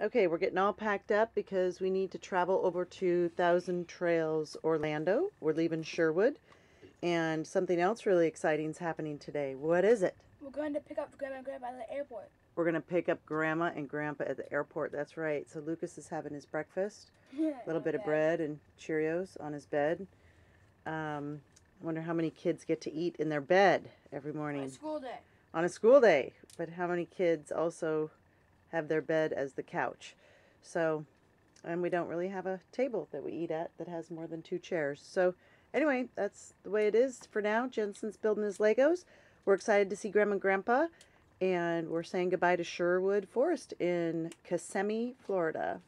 Okay, we're getting all packed up because we need to travel over to Thousand Trails, Orlando. We're leaving Sherwood. And something else really exciting is happening today. What is it? We're going to pick up Grandma and Grandpa at the airport. We're going to pick up Grandma and Grandpa at the airport. That's right. So Lucas is having his breakfast. A little bit of bread and Cheerios on his bed. Um, I wonder how many kids get to eat in their bed every morning. On a school day. on a school day. But how many kids also have their bed as the couch? So, and we don't really have a table that we eat at that has more than two chairs. So, anyway, that's the way it is for now. Jensen's building his Legos. We're excited to see Grandma and Grandpa. And we're saying goodbye to Sherwood Forest in Kissimmee, Florida.